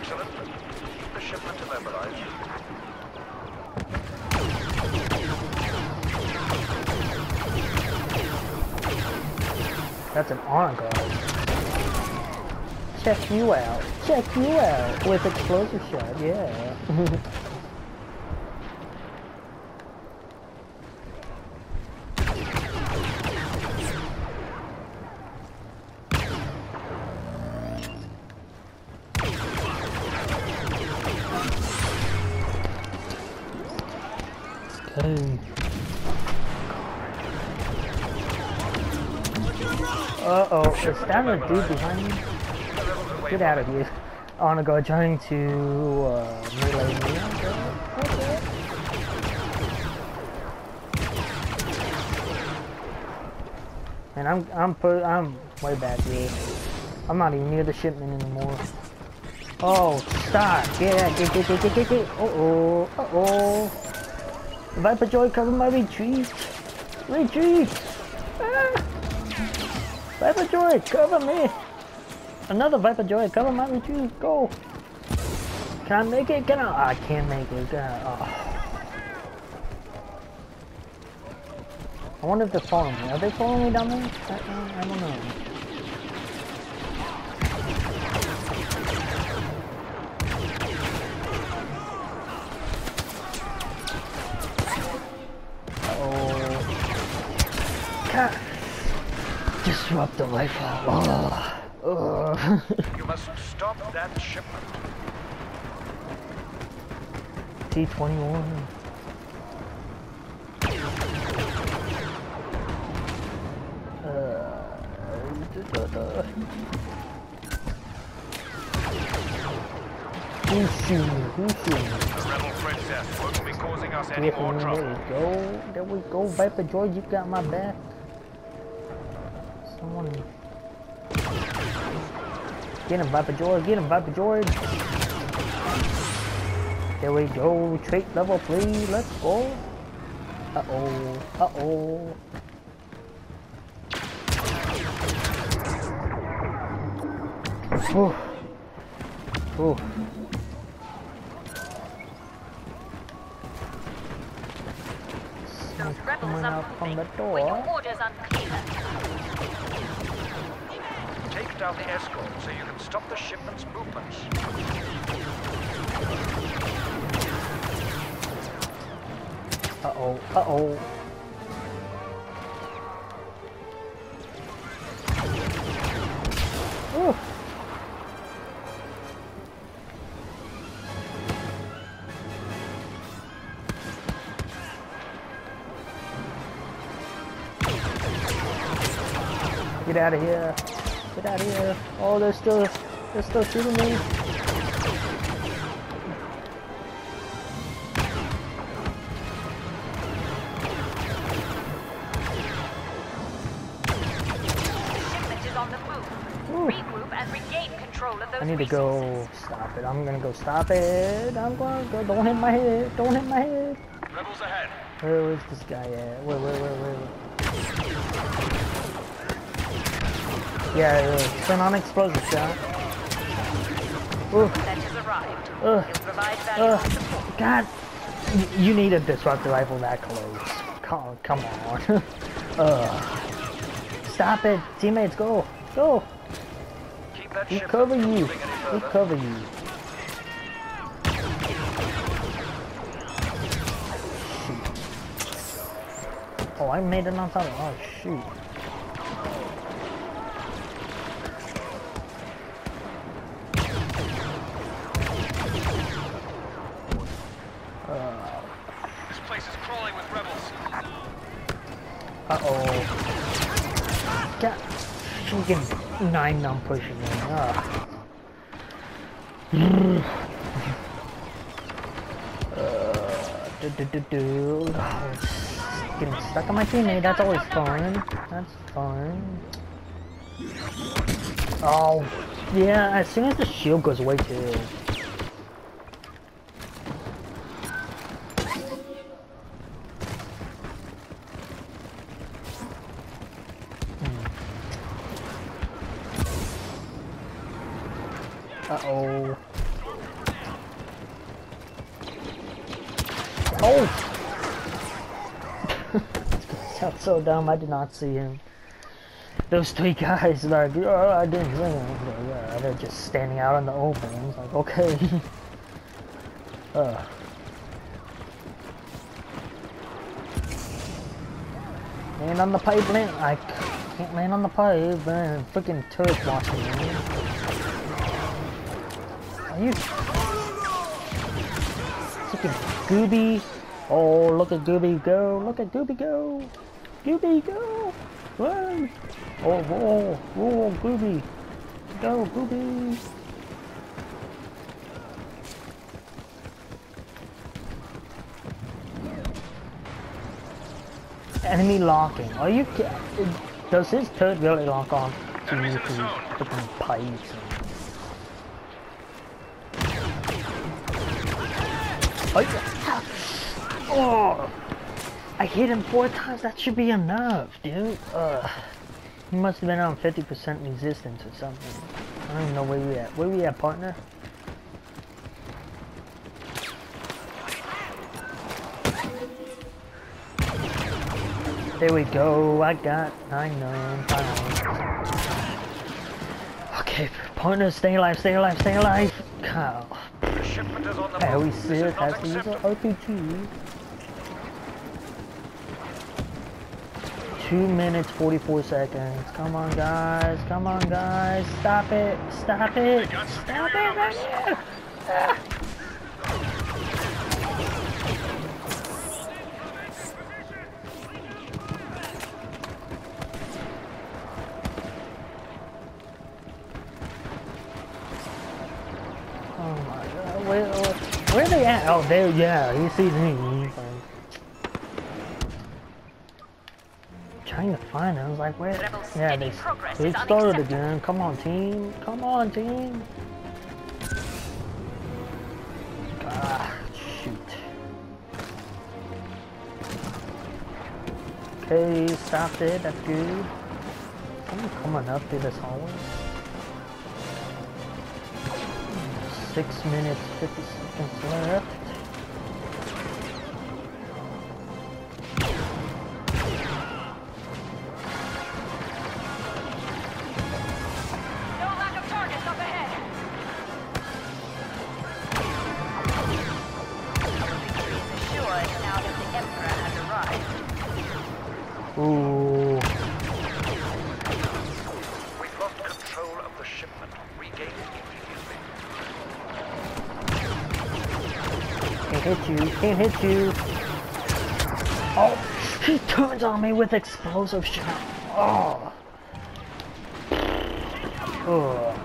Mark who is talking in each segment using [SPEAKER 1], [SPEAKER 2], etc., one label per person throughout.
[SPEAKER 1] Excellent. Keep the shipment immobilized.
[SPEAKER 2] That's an guard. Check you out. Check you out with explosive shot. Yeah. Uh-oh, is that a dude behind me? Get out of here. I wanna go trying to uh, melee me. Okay. And I'm I'm put I'm way back here. I'm not even near the shipment anymore. Oh, stop! Get out! Get get get get get get! Uh oh! Uh oh! Viper Joy, cover my retreat! Retreat! Ah! Viper Joy, cover me! Another Viper Joy, cover my retreat, go! Can I make it? Can I? I can't make it. I? Oh. I wonder if they're following me. Are they following me down there? I, I don't know. Disrupt the rifle. Oh. Ugh.
[SPEAKER 1] You must stop that shipment.
[SPEAKER 2] T21. Uh, shooting? Who's shooting?
[SPEAKER 1] Rebel princess won't be causing us any
[SPEAKER 2] Yeah,
[SPEAKER 1] more
[SPEAKER 2] there we go. There we go. Viper George, you got my back. Someone. Get him, Viper George. Get him, Viper George. There we go. Trait level three. Let's go. Uh oh. Uh oh. Ooh. Ooh.
[SPEAKER 3] Those rebels are moving. Were your orders unclear?
[SPEAKER 1] Down the escort so you can stop the shipment's movements.
[SPEAKER 2] Uh oh. Uh oh. Get out of here. Get out of here. Oh, they're still, they're still shooting me.
[SPEAKER 3] Shipment is on the move.
[SPEAKER 2] Ooh.
[SPEAKER 3] Regroup and regain control of those
[SPEAKER 2] I need to go stop it. I'm gonna go stop it. I'm gonna go. Don't hit my head. Don't hit my head.
[SPEAKER 1] Rebels ahead.
[SPEAKER 2] Where is this guy at? Where, where, where, where? Yeah, uh, turn on explosive shot. Ooh. Ugh.
[SPEAKER 3] Support.
[SPEAKER 2] God, you need a disruptor rifle that close. Come, come on. uh, stop it, teammates, go, go. We cover you. We cover you. Oh, I made it on top Oh, shoot.
[SPEAKER 1] This place is crawling with rebels.
[SPEAKER 2] Uh-oh. God, freaking Nien Nunb pushing me. Ugh. uh, do, do, do, do. Getting stuck on my teammate. That's always fun. That's fun. Oh, yeah. As soon as the shield goes away, too. Oh. Oh! Sounds so dumb. I did not see him. Those three guys like, oh, I didn't see him. They're just standing out in the open. I was like, okay. And uh. Land on the pipe, land. I can't land on the pipe, and freaking turret watching me. Are you freaking Gooby? Oh, look at Gooby go! Look at Gooby go! Gooby go! Run! Oh, whoa, whoa, Gooby! Go, Gooby! Enemy locking. Are you Does his turret really lock on to you
[SPEAKER 1] in the
[SPEAKER 2] through
[SPEAKER 1] zone.
[SPEAKER 2] freaking pipes? and- Oh! I hit him four times. That should be enough, dude. He must have been on 50% resistance or something. I don't even know where we at. Where we at, partner? There we go. I got nine million pounds. Okay, partner, stay alive, stay alive, stay alive. Cow.
[SPEAKER 1] The shipment is on the
[SPEAKER 2] There we see it.
[SPEAKER 1] is not
[SPEAKER 2] Has to use an. RPG. Two minutes, 44 seconds. Come on, guys. Come on, guys. Stop it. Stop it. Stop it right here. Ah. Where, where, they at? Oh, there. Yeah, he sees me. Trying to find him. I was like, where? Yeah, they, they started again. Come on, team. Come on, team. Ah, shoot. Okay, stopped it. That's good. Someone coming up through this hallway. Six minutes, 50 seconds left.
[SPEAKER 3] No lack of targets up ahead. Victory is assured now that the Emperor has arrived.
[SPEAKER 2] Ooh.
[SPEAKER 1] We've lost control of the shipment. Regain it immediately.
[SPEAKER 2] Can't hit you, can't hit you. Oh, he turns on me with explosive shot. Oh. Ugh.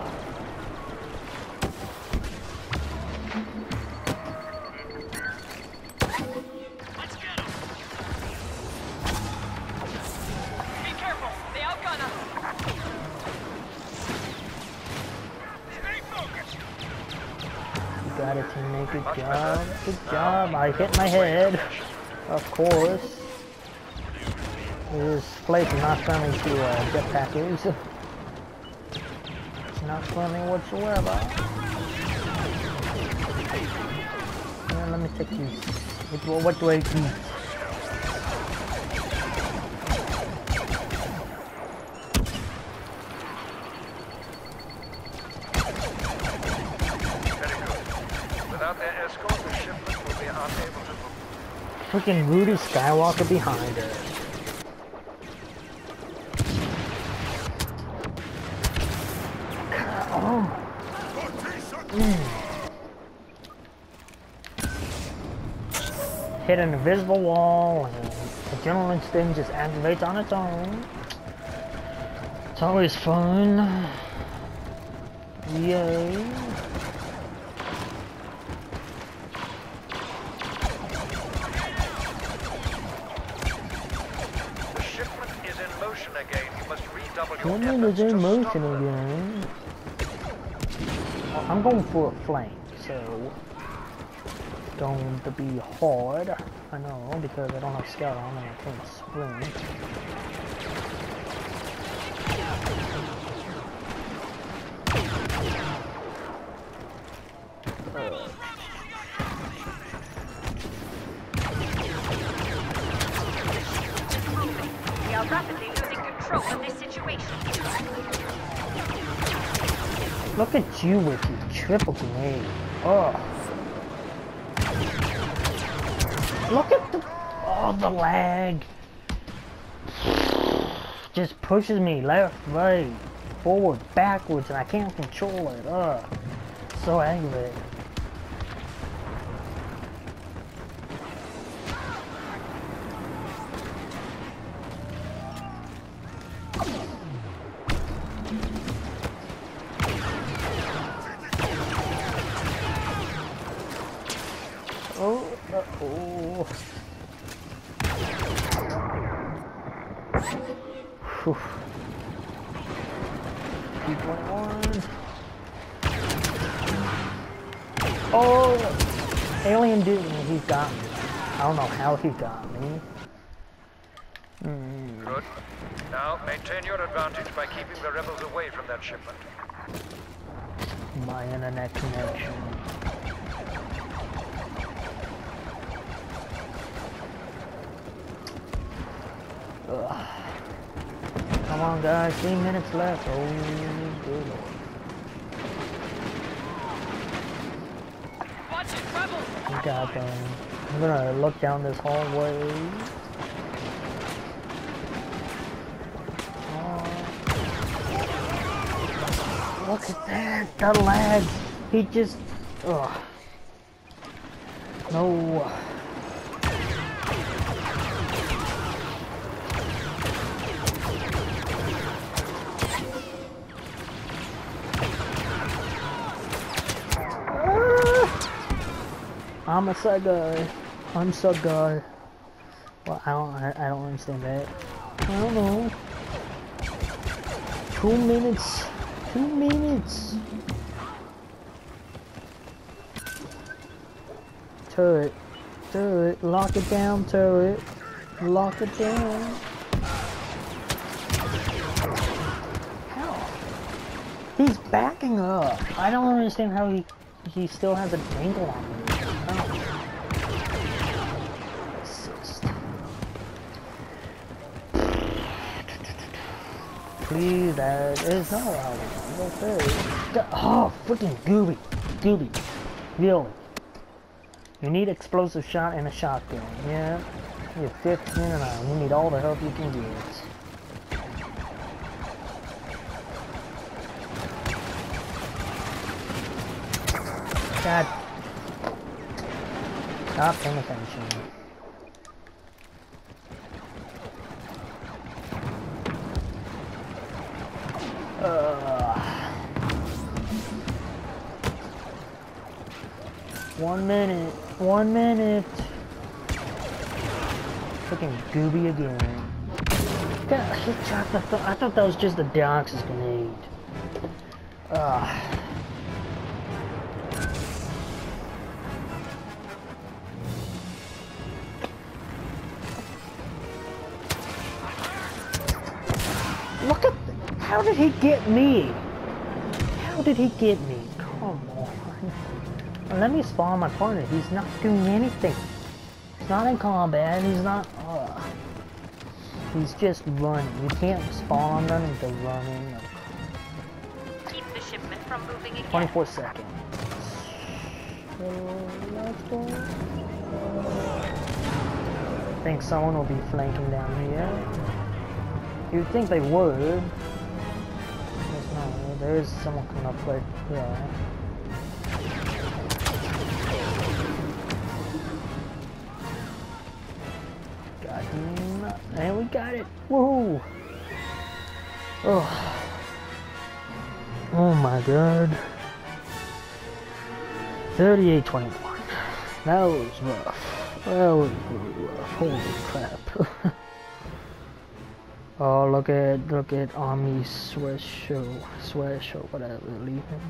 [SPEAKER 2] Teammate. Good job. Good job. I hit my head. Of course. This place is not friendly to uh, jetpackers. It's not friendly whatsoever. Yeah, let me take these. What, do I eat? Freaking Rudy Skywalker behind her. Oh. Mm. Hit an invisible wall and the gentleman's thing just activates on its own. It's always fun. Yay.
[SPEAKER 1] Again.
[SPEAKER 2] I'm going for a flank, so it's going to be hard. I know because I don't have scout on and I can't sprint. control of this situation. Look at you with your triple grenade. Oh. Look at the... Oh, the lag. Just pushes me left, right, forward, backwards, and I can't control it. Ugh. So angry. Oh, uh, oh. Oh, alien dude, he's got me. I don't know how he got me. Hmm.
[SPEAKER 1] Good. Now, maintain your advantage by keeping the rebels away from that shipment.
[SPEAKER 2] My internet connection. Ugh. Come on, guys. Three minutes left. Oh, good lord. We got them. I'm gonna look down this hallway. Look at that, the lag. He just, ugh. No. I'm a sub guy. I'm sub guy. Well, I don't, I, I don't understand that. I don't know. Two minutes. Two minutes. Turret. Turret. Lock it down, turret. Lock it down. He's backing up. I don't understand how he he still has a dangle on me. Oh. Assist. Please, that is not allowed. Okay. Oh, freaking Gooby. Gooby. Really. You need explosive shot and a shotgun. Yeah. You're 15 and on. You need all the help you can get. God. Stop paying attention. One minute. Freaking Gooby again. God, I thought that was just the Deoxys grenade. Ugh. Look at how did he get me? How did he get me? Let me spawn my partner. He's not doing anything. He's not in combat. He's not. Uh, he's just running. You can't spawn on him to running.
[SPEAKER 3] Keep the shipment from moving again.
[SPEAKER 2] 24 seconds. So, let's go. think someone will be flanking down here. You'd think they would. There's no, there is someone coming up right here. Got. And we got it. Woohoo! Oh. Oh my god. 38-21. That was rough. That was really rough. Holy crap. oh, look at, look at Army Sweat Show. Sweat Show, whatever, leave him.